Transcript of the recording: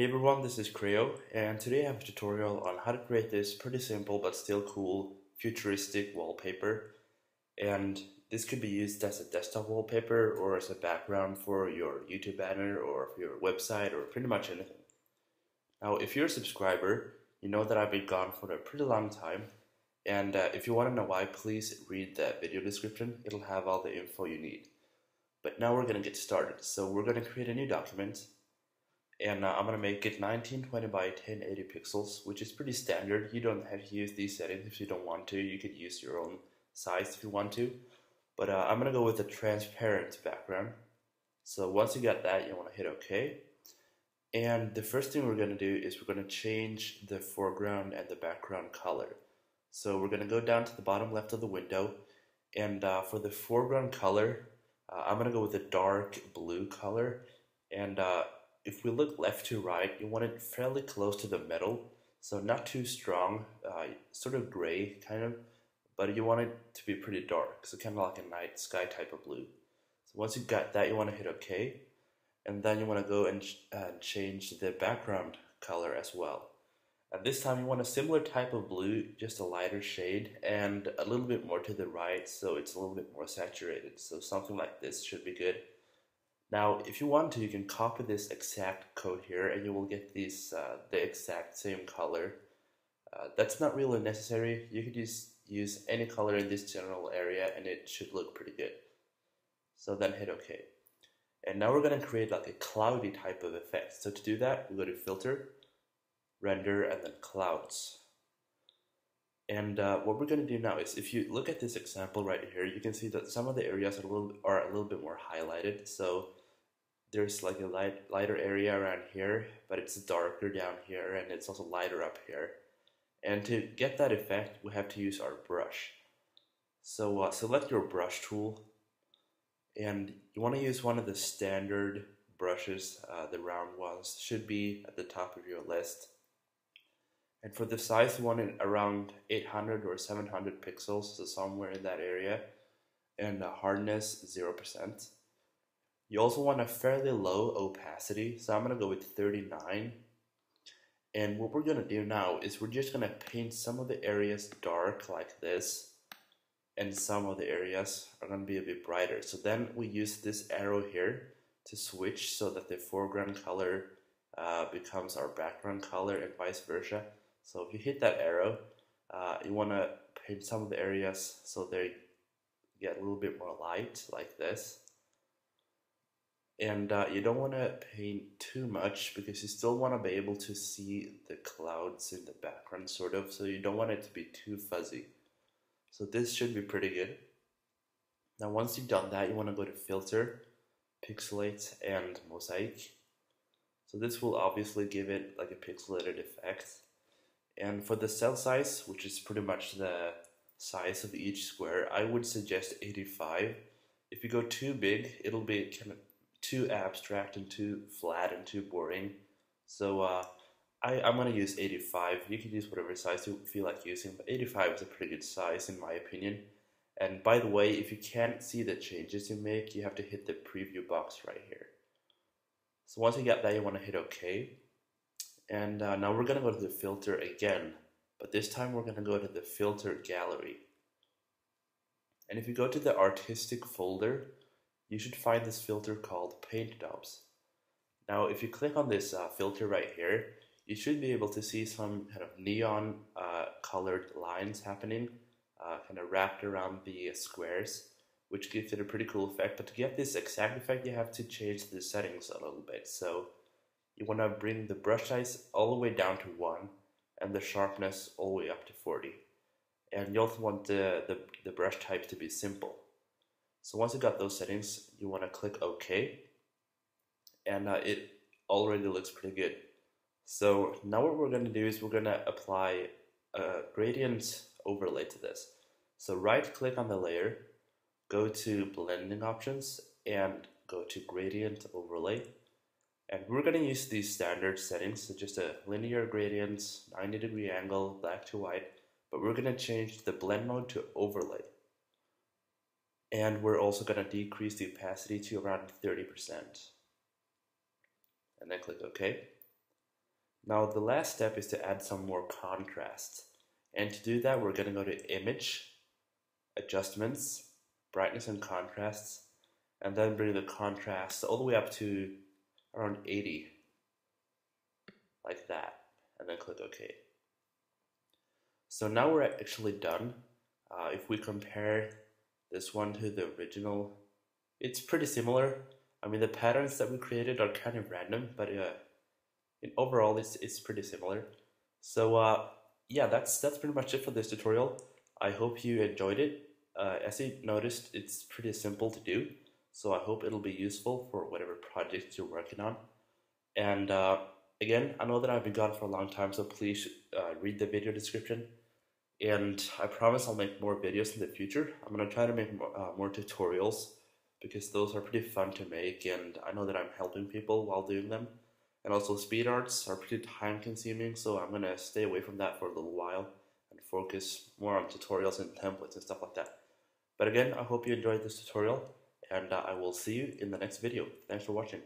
Hey everyone, this is Creo, and today I have a tutorial on how to create this pretty simple but still cool futuristic wallpaper. And this could be used as a desktop wallpaper or as a background for your YouTube banner or for your website or pretty much anything. Now, if you're a subscriber, you know that I've been gone for a pretty long time. And uh, if you want to know why, please read the video description. It'll have all the info you need. But now we're going to get started. So we're going to create a new document and uh, I'm gonna make it 1920 by 1080 pixels which is pretty standard. You don't have to use these settings if you don't want to. You could use your own size if you want to. But uh, I'm gonna go with a transparent background. So once you got that you want to hit OK. And the first thing we're gonna do is we're gonna change the foreground and the background color. So we're gonna go down to the bottom left of the window. And uh, for the foreground color uh, I'm gonna go with a dark blue color. And uh, if we look left to right, you want it fairly close to the middle, so not too strong, uh, sort of gray kind of, but you want it to be pretty dark, so kind of like a night sky type of blue. So once you got that, you want to hit OK, and then you want to go and uh, change the background color as well. And this time you want a similar type of blue, just a lighter shade, and a little bit more to the right, so it's a little bit more saturated. So something like this should be good. Now, if you want to, you can copy this exact code here and you will get these, uh, the exact same color. Uh, that's not really necessary. You could just use any color in this general area and it should look pretty good. So then hit OK. And now we're going to create like a cloudy type of effect. So to do that, we go to Filter, Render, and then Clouds. And uh, what we're going to do now is if you look at this example right here, you can see that some of the areas are a little, are a little bit more highlighted. So there's like a light lighter area around here, but it's darker down here and it's also lighter up here. And to get that effect, we have to use our brush. So uh, select your brush tool and you want to use one of the standard brushes, uh, the round ones, should be at the top of your list. And for the size, you want it around 800 or 700 pixels, so somewhere in that area. And the hardness, 0%. You also want a fairly low opacity, so I'm going to go with 39. And what we're going to do now is we're just going to paint some of the areas dark like this, and some of the areas are going to be a bit brighter. So then we use this arrow here to switch so that the foreground color uh, becomes our background color and vice versa. So if you hit that arrow, uh, you want to paint some of the areas so they get a little bit more light like this and uh, you don't want to paint too much because you still want to be able to see the clouds in the background sort of. So you don't want it to be too fuzzy. So this should be pretty good. Now once you've done that you want to go to filter pixelate and mosaic. So this will obviously give it like a pixelated effect. And for the cell size which is pretty much the size of each square I would suggest 85 if you go too big it'll be kind of too abstract and too flat and too boring. So uh, I, I'm going to use 85. You can use whatever size you feel like using, but 85 is a pretty good size in my opinion. And by the way, if you can't see the changes you make, you have to hit the preview box right here. So once you get that, you want to hit OK. And uh, now we're going to go to the filter again, but this time we're going to go to the filter gallery. And if you go to the artistic folder, you should find this filter called Paint Daubs. Now, if you click on this uh, filter right here, you should be able to see some kind of neon uh, colored lines happening, uh, kind of wrapped around the squares, which gives it a pretty cool effect. But to get this exact effect, you have to change the settings a little bit. So you want to bring the brush size all the way down to 1 and the sharpness all the way up to 40. And you also want the, the, the brush type to be simple. So once you got those settings, you want to click OK, and uh, it already looks pretty good. So now what we're going to do is we're going to apply a gradient overlay to this. So right click on the layer, go to blending options and go to gradient overlay. And we're going to use these standard settings, so just a linear gradient, 90 degree angle, black to white, but we're going to change the blend mode to overlay and we're also going to decrease the opacity to around 30%. And then click OK. Now the last step is to add some more contrast. And to do that, we're going to go to Image, Adjustments, Brightness and Contrasts, and then bring the contrast all the way up to around 80, like that, and then click OK. So now we're actually done. Uh, if we compare this one to the original, it's pretty similar. I mean, the patterns that we created are kind of random, but uh, in overall, it's, it's pretty similar. So uh, yeah, that's, that's pretty much it for this tutorial. I hope you enjoyed it. Uh, as you noticed, it's pretty simple to do. So I hope it'll be useful for whatever project you're working on. And uh, again, I know that I've been gone for a long time, so please uh, read the video description and I promise I'll make more videos in the future. I'm gonna try to make more, uh, more tutorials because those are pretty fun to make and I know that I'm helping people while doing them. And also speed arts are pretty time consuming so I'm gonna stay away from that for a little while and focus more on tutorials and templates and stuff like that. But again, I hope you enjoyed this tutorial and uh, I will see you in the next video. Thanks for watching.